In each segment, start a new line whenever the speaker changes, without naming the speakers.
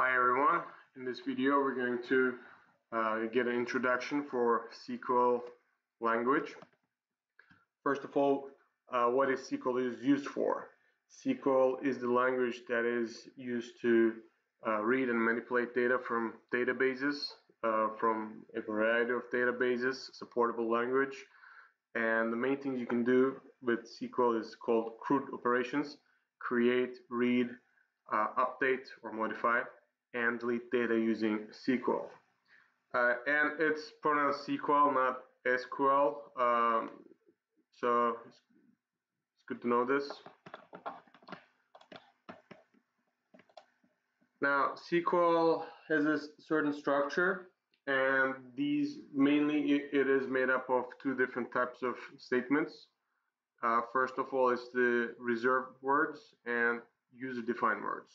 Hi everyone, in this video we're going to uh, get an introduction for SQL language. First of all, uh, what is SQL is used for? SQL is the language that is used to uh, read and manipulate data from databases, uh, from a variety of databases, supportable language. And the main things you can do with SQL is called CRUD operations, create, read, uh, update or modify and delete data using SQL. Uh, and it's pronounced SQL, not SQL. Um, so it's, it's good to know this. Now, SQL has a certain structure, and these mainly it is made up of two different types of statements. Uh, first of all, is the reserved words and user-defined words.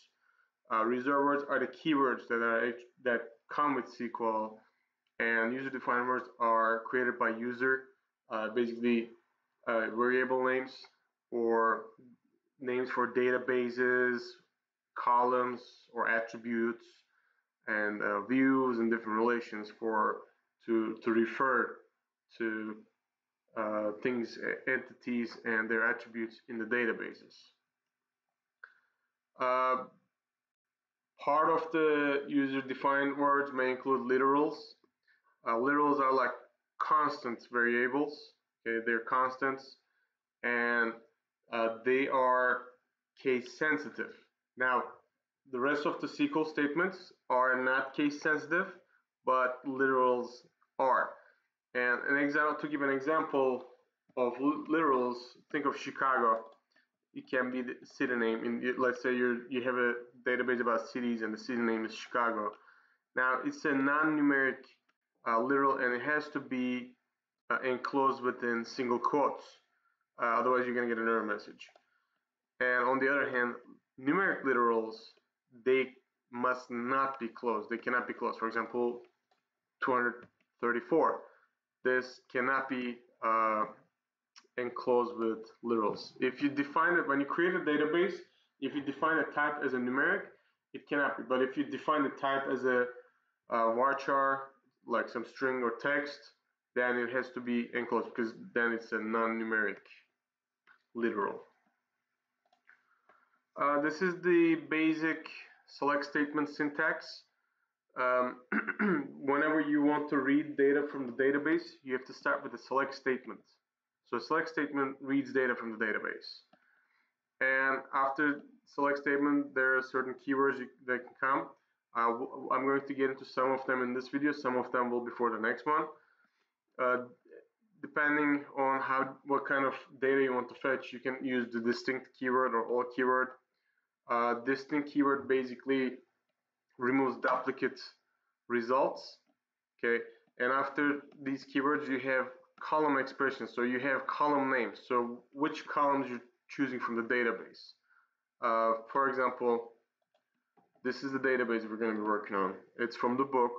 Uh, reserved words are the keywords that are that come with SQL, and user-defined words are created by user, uh, basically uh, variable names or names for databases, columns or attributes, and uh, views and different relations for to to refer to uh, things, entities, and their attributes in the databases. Part of the user-defined words may include literals. Uh, literals are like constant variables. Okay, they're constants, and uh, they are case sensitive. Now, the rest of the SQL statements are not case sensitive, but literals are. And an example to give an example of literals, think of Chicago it can be the city name. In, let's say you you have a database about cities and the city name is Chicago. Now it's a non-numeric uh, literal and it has to be uh, enclosed within single quotes. Uh, otherwise you're going to get an error message. And on the other hand, numeric literals, they must not be closed. They cannot be closed. For example, 234. This cannot be uh, enclosed with literals. If you define it, when you create a database, if you define a type as a numeric, it cannot be. But if you define the type as a, a varchar, like some string or text, then it has to be enclosed because then it's a non-numeric literal. Uh, this is the basic select statement syntax. Um, whenever you want to read data from the database, you have to start with a select statement. So a select statement reads data from the database. And after select statement, there are certain keywords that can come. Uh, I'm going to get into some of them in this video. Some of them will be for the next one. Uh, depending on how what kind of data you want to fetch, you can use the distinct keyword or all keyword. Uh, distinct keyword basically removes duplicate results. Okay, and after these keywords, you have column expressions. So you have column names. So which columns you're choosing from the database. Uh, for example, this is the database we're going to be working on. It's from the book,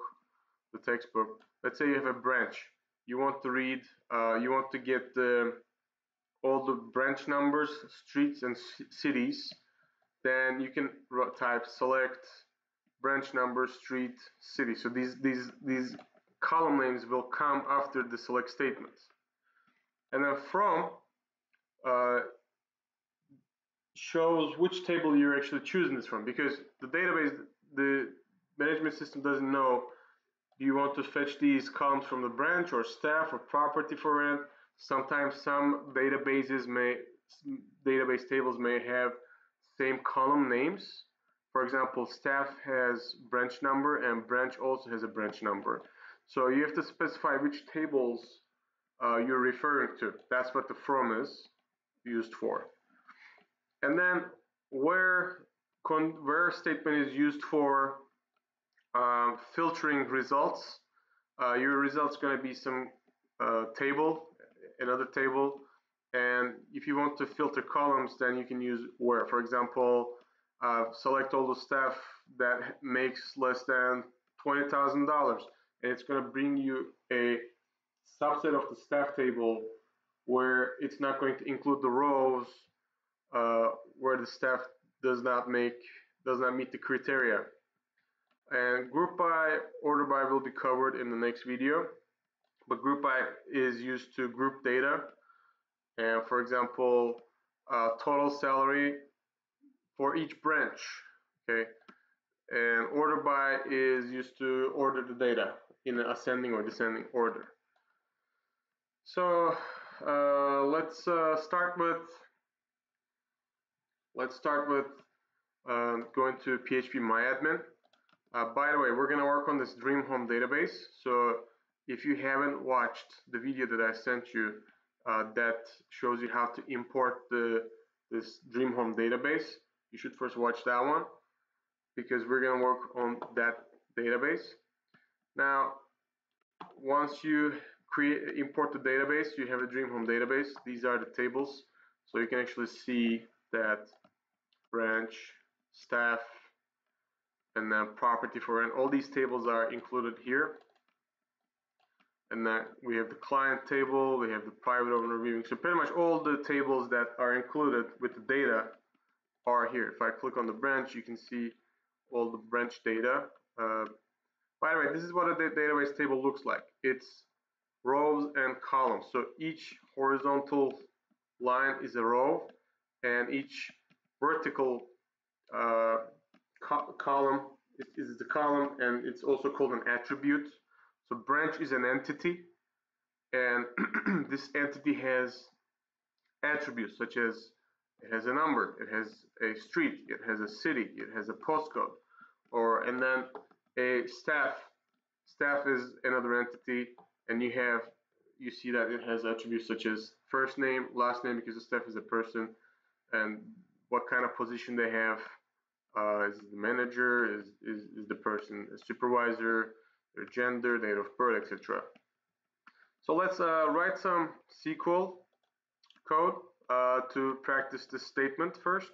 the textbook. Let's say you have a branch. You want to read, uh, you want to get the, all the branch numbers, streets, and cities. Then you can type select branch number, street, city. So these these these column names will come after the select statements. And then from uh, shows which table you're actually choosing this from because the database, the management system doesn't know do you want to fetch these columns from the branch or staff or property for rent. Sometimes some databases may, database tables may have same column names. For example, staff has branch number and branch also has a branch number. So you have to specify which tables uh, you're referring to. That's what the from is used for. And then where where statement is used for uh, filtering results, uh, your results going to be some uh, table, another table, and if you want to filter columns, then you can use where. For example, uh, select all the staff that makes less than twenty thousand dollars and it's going to bring you a subset of the staff table where it's not going to include the rows uh, where the staff does not make does not meet the criteria. and group by, order by will be covered in the next video. But group by is used to group data. And for example, uh, total salary for each branch. Okay. And order by is used to order the data in an ascending or descending order. So uh, let's uh, start with let's start with um, going to PHP MyAdmin. Uh, by the way, we're going to work on this Dream Home database. So if you haven't watched the video that I sent you uh, that shows you how to import the this Dream Home database, you should first watch that one because we're going to work on that database. Now, once you create import the database, you have a Dream Home database. These are the tables, so you can actually see that branch, staff, and then property for rent. All these tables are included here. And then we have the client table, we have the private owner viewing. So pretty much all the tables that are included with the data are here. If I click on the branch, you can see all the branch data. Uh, by the way, this is what a database table looks like. It's rows and columns. So each horizontal line is a row, and each vertical uh, co column is, is the column, and it's also called an attribute. So branch is an entity, and this entity has attributes such as it has a number, it has a street, it has a city, it has a postcode, or and then a staff. Staff is another entity, and you have you see that it has attributes such as first name, last name, because the staff is a person, and what kind of position they have. Uh, is the manager? Is, is is the person a supervisor? Their gender, date of birth, etc. So let's uh, write some SQL code uh, to practice this statement first.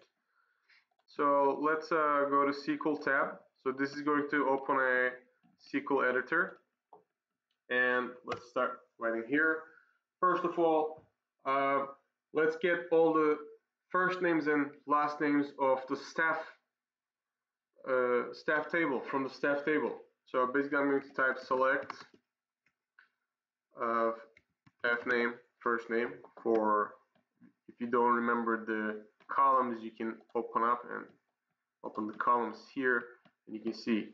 So let's uh, go to SQL tab. So this is going to open a SQL editor. And let's start writing here. First of all, uh, let's get all the first names and last names of the staff uh, staff table from the staff table. So basically I'm going to type select of f name first name for if you don't remember the columns you can open up and open the columns here and you can see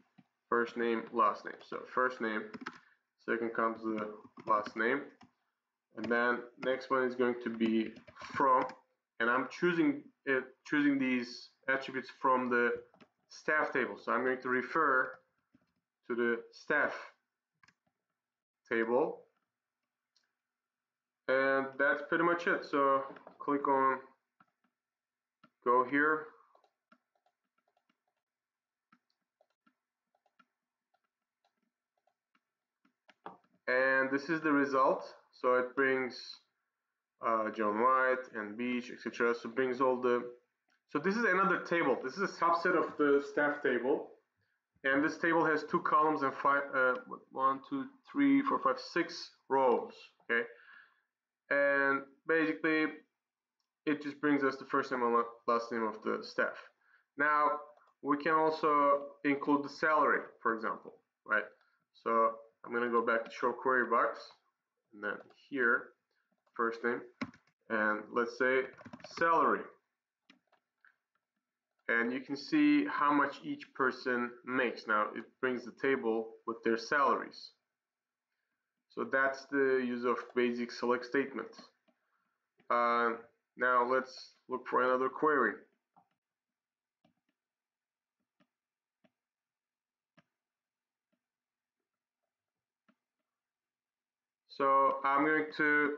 first name last name so first name second comes the last name and then next one is going to be from and I'm choosing it choosing these attributes from the staff table. So I'm going to refer to the staff table. And that's pretty much it. So click on go here. And this is the result. So it brings uh, John White and Beech etc so brings all the so this is another table. This is a subset of the staff table. And this table has two columns and five uh, one two three four five six rows okay? And basically it just brings us the first name and last name of the staff. Now we can also include the salary for example right? So I'm gonna go back to show query box and then here first name and let's say salary. And you can see how much each person makes. Now it brings the table with their salaries. So that's the use of basic select statements. Uh, now let's look for another query. So I'm going to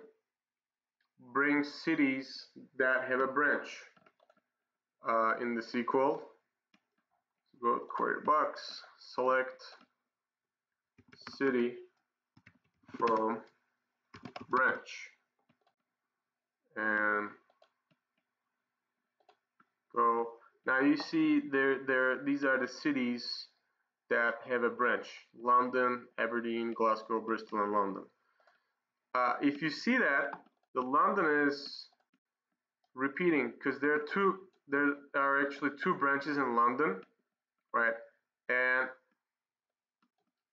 bring cities that have a branch uh, in the SQL. So go to query box, select city from branch, and go. Now you see there, there. These are the cities that have a branch: London, Aberdeen, Glasgow, Bristol, and London. Uh, if you see that, the London is repeating because there are two, there are actually two branches in London, right? And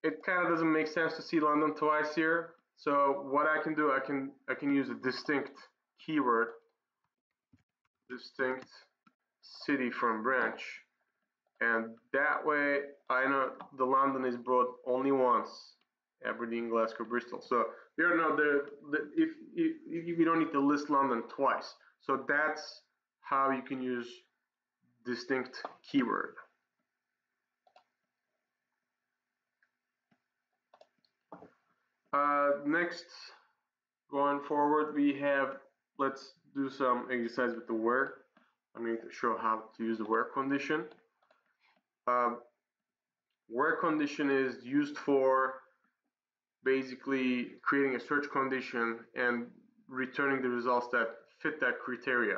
it kind of doesn't make sense to see London twice here. So what I can do, I can I can use a distinct keyword, distinct city from branch, and that way I know the London is brought only once, Aberdeen, Glasgow, Bristol. So there no the, if, if you don't need to list London twice. So that's how you can use distinct keyword. Uh, next, going forward, we have, let's do some exercise with the where. I'm going to show how to use the where condition. Um, where condition is used for basically creating a search condition and returning the results that fit that criteria.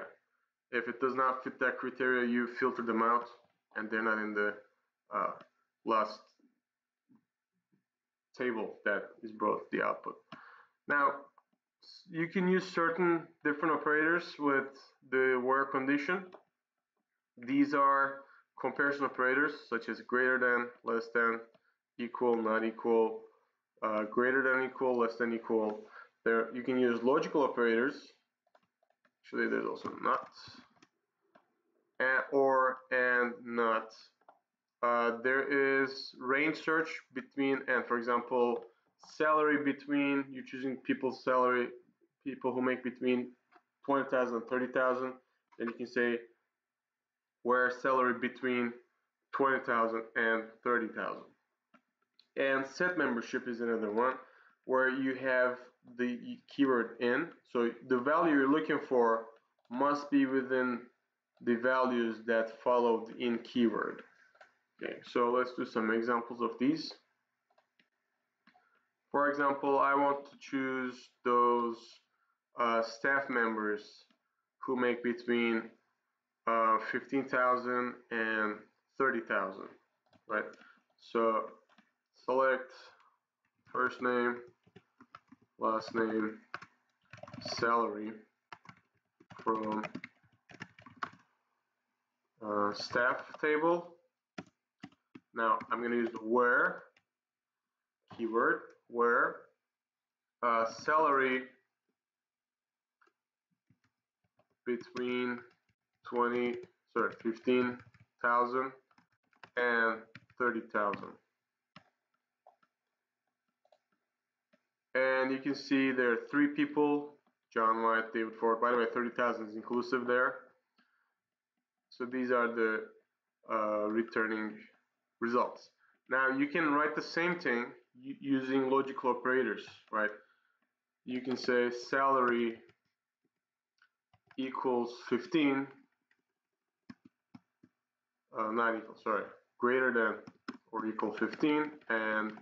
If it does not fit that criteria, you filter them out and they're not in the uh, last table that is brought the output. Now, you can use certain different operators with the where condition. These are comparison operators such as greater than, less than, equal, not equal, uh, greater than equal, less than equal. There, you can use logical operators. Actually, there's also not, and, or, and, not. Uh, there is range search between and for example salary between You're choosing people's salary people who make between 20,000 and 30,000 then you can say where salary between 20,000 and 30,000 and set membership is another one where you have the keyword in so the value you're looking for must be within the values that follow the in keyword Okay, so let's do some examples of these. For example, I want to choose those uh, staff members who make between uh, 15,000 and 30,000, right? So select first name, last name, salary from uh, staff table now I'm going to use the where keyword, where uh, salary between 20, sorry, 15,000 and 30,000. And you can see there are three people, John White, David Ford. By the way, 30,000 is inclusive there. So these are the uh, returning results. Now you can write the same thing using logical operators, right? You can say salary equals 15, uh, not equal, sorry, greater than or equal 15, and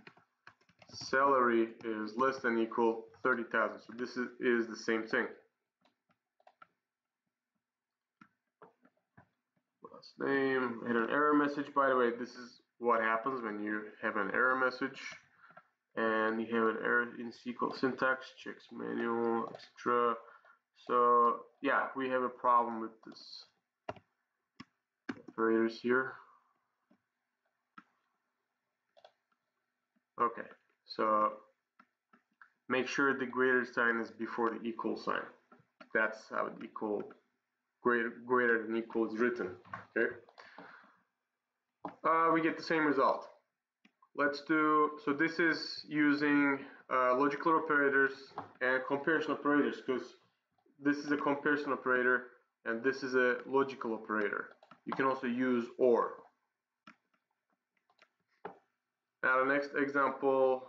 salary is less than equal 30,000. So this is, is the same thing. Last name, hit an error message. By the way, this is what happens when you have an error message and you have an error in SQL syntax, checks manual, etc. So yeah, we have a problem with this operators here. Okay, so make sure the greater sign is before the equal sign. That's how the equal greater greater than equal is written. Okay uh, we get the same result. Let's do, so this is using uh, logical operators and comparison operators because this is a comparison operator and this is a logical operator. You can also use OR. Now the next example,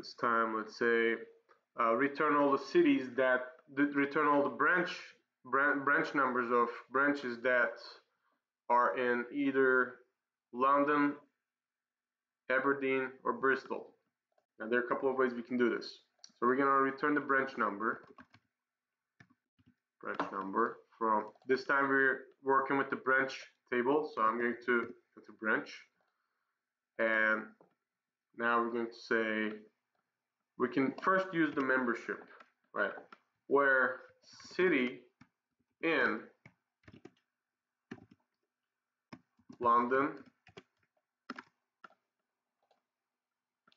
this time, let's say uh, return all the cities that return all the branch branch numbers of branches that are in either London, Aberdeen, or Bristol. Now there are a couple of ways we can do this. So we're going to return the branch number, branch number from this time we're working with the branch table so I'm going to put to branch and now we're going to say we can first use the membership right? Where city in London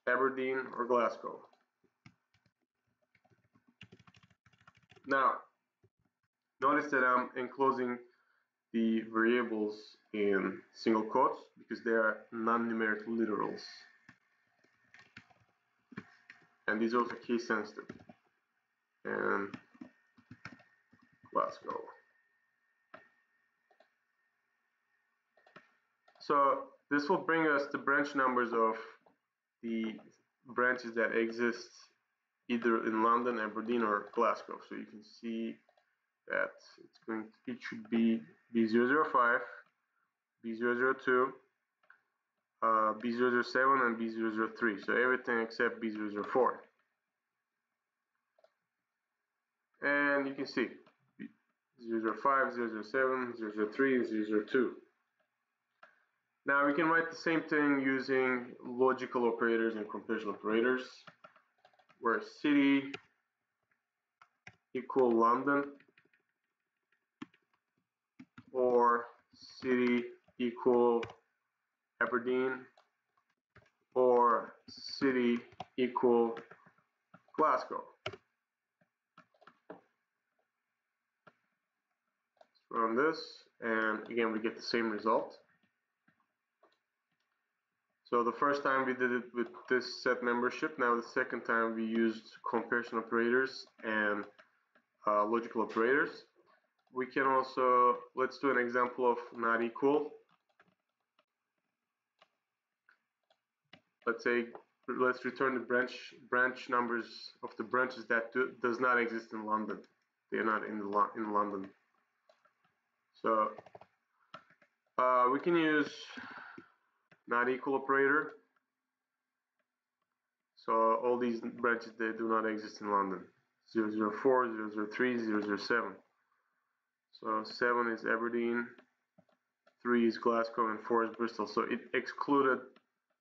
Aberdeen or Glasgow. Now notice that I'm enclosing the variables in single quotes because they are non-numeric literals. And these are also case sensitive. And let's go. So this will bring us the branch numbers of the branches that exist either in London, Aberdeen, or Glasgow. So you can see that it's going to, it should be B005, B002, uh, B007, and B003. So everything except B004. And you can see b005, 007, 003, 002. Now we can write the same thing using logical operators and comparison operators where city equal London or city equal Aberdeen or city equal Glasgow. Let's run this and again we get the same result. So the first time we did it with this set membership, now the second time we used comparison operators and uh, logical operators. We can also, let's do an example of not equal. Let's say, let's return the branch branch numbers of the branches that do, does not exist in London. They are not in, the, in London. So uh, we can use not equal operator. So all these branches they do not exist in London. 004, 003, 007. So 7 is Aberdeen, 3 is Glasgow, and 4 is Bristol. So it excluded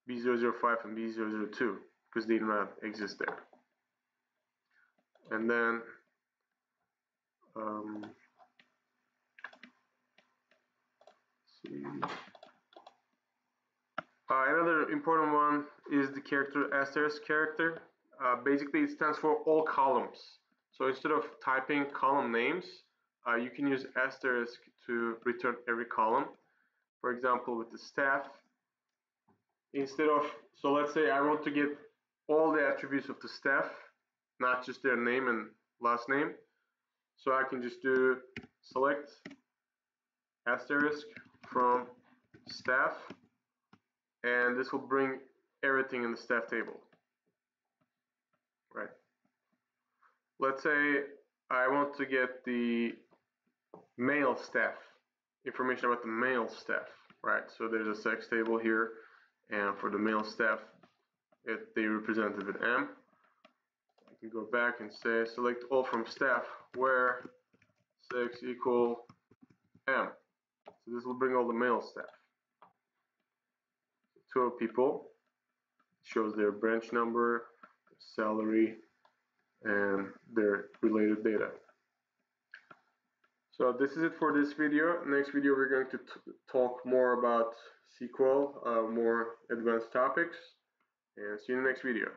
B005 and B002 because they do not exist there. And then um, see. Uh, another important one is the character asterisk character. Uh, basically, it stands for all columns. So instead of typing column names, uh, you can use asterisk to return every column. For example, with the staff, instead of, so let's say I want to get all the attributes of the staff, not just their name and last name. So I can just do select asterisk from staff and this will bring everything in the staff table right let's say I want to get the male staff information about the male staff right? So there's a sex table here and for the male staff it they represented with M. I can go back and say select all from staff where sex equal M. So this will bring all the male staff tour people shows their branch number salary and their related data so this is it for this video. Next video we're going to talk more about SQL uh, more advanced topics. And see you in the next video